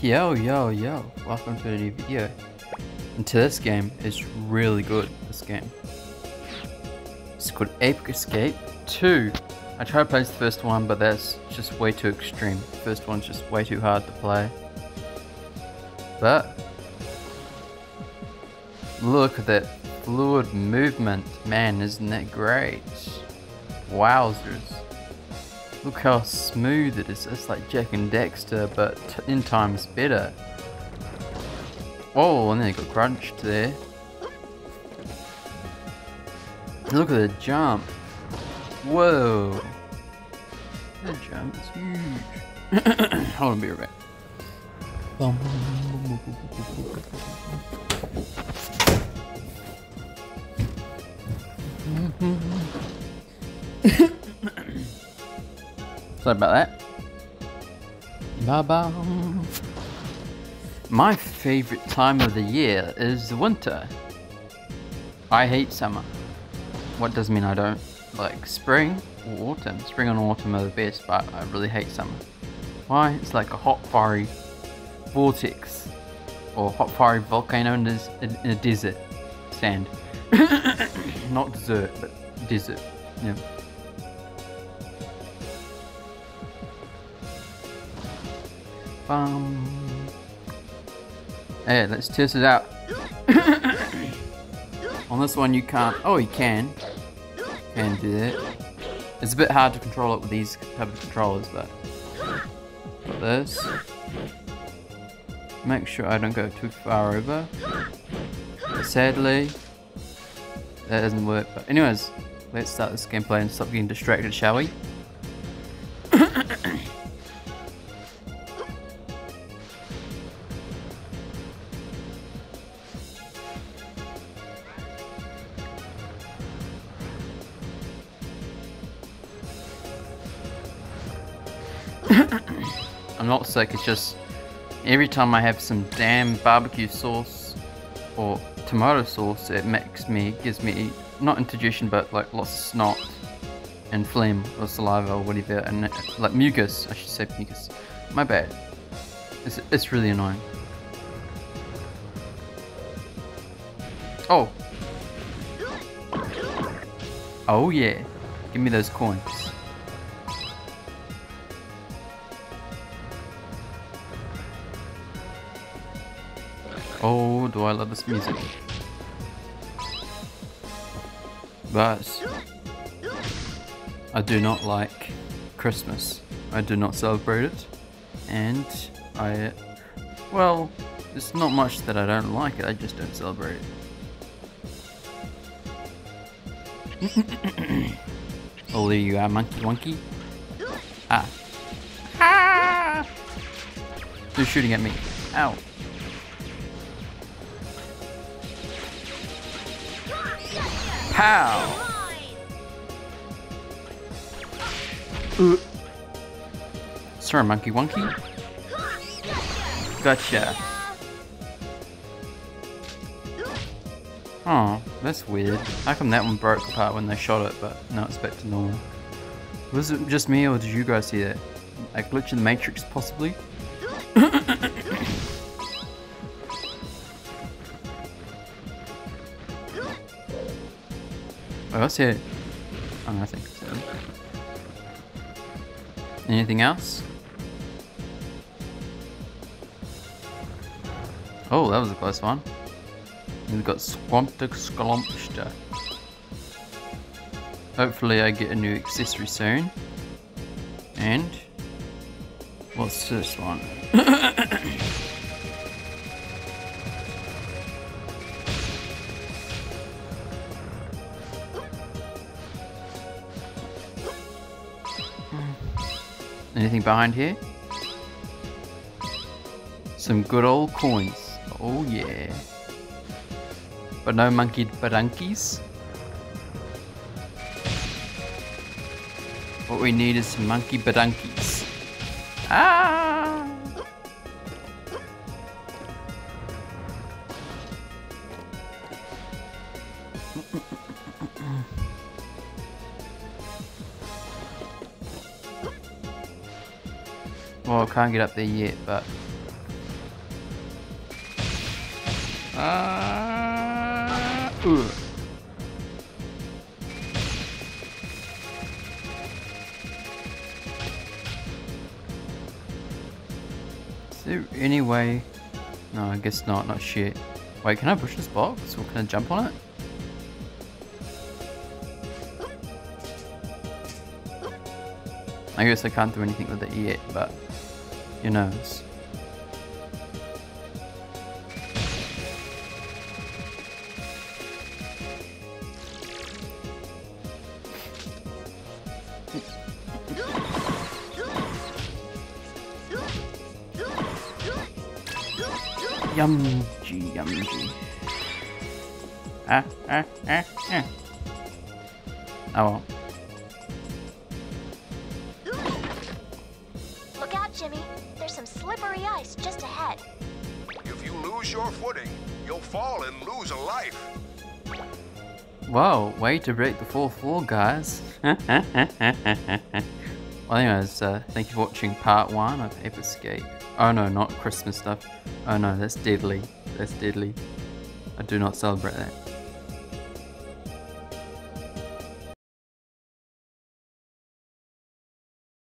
Yo, yo, yo, welcome to a new video. And to this game, it's really good, this game. It's called Ape Escape 2. I tried to play the first one, but that's just way too extreme. The first one's just way too hard to play. But, look at that fluid movement. Man, isn't that great? Wowzers. Look how smooth it is. It's like Jak and Daxter, but in times better. Oh, and then it got crunched there. Look at the jump. Whoa. The jump is huge. Hold on, be right back. Sorry about that. Ba -ba. My favorite time of the year is the winter. I hate summer. What does mean I don't like spring or autumn? Spring and autumn are the best, but I really hate summer. Why? It's like a hot, fiery vortex or hot, fiery volcano in, des in a desert. Sand. Not desert, but desert. Yeah. Bum. Hey, let's test it out. On this one you can't, oh you can. Can do that. It's a bit hard to control it with these type of controllers, but got this. Make sure I don't go too far over. But sadly, that doesn't work. But anyways, let's start this gameplay and stop getting distracted, shall we? I'm not sick, it's just every time I have some damn barbecue sauce or tomato sauce, it makes me, gives me, not indigestion, but like lots of snot and phlegm or saliva or whatever, and like mucus, I should say mucus. My bad. It's, it's really annoying. Oh. Oh yeah. Give me those coins. Oh, do I love this music. But I do not like Christmas. I do not celebrate it. And I, well, it's not much that I don't like it, I just don't celebrate it. oh, there you are, Monkey Wonky. Ah. Ah! Who's shooting at me? Ow. Pow! Uh. Sorry, Monkey Wonky. Gotcha. Oh, that's weird. How come that one broke apart when they shot it, but now it's back to normal? Was it just me or did you guys see that? A glitch in the Matrix, possibly? Oh, that's it. Oh, nothing. Anything else? Oh, that was a close one. We've got Squampta Sklompster. Hopefully I get a new accessory soon. And... What's this one? Anything behind here? Some good old coins. Oh yeah. But no monkey badunkies. What we need is some monkey badunkies. Ah! Well, I can't get up there yet, but... Uh, ooh. Is there any way... No, I guess not, not shit. Wait, can I push this box or can I jump on it? I guess I can't do anything with it yet, but who knows. Yumgy, yumgy. Ah, ah, ah, ah. Oh well. Slippery ice just ahead. If you lose your footing, you'll fall and lose a life. Whoa, way to break the fourth floor, guys. well, anyways, uh, thank you for watching part one of Ape Escape. Oh no, not Christmas stuff. Oh no, that's deadly. That's deadly. I do not celebrate that.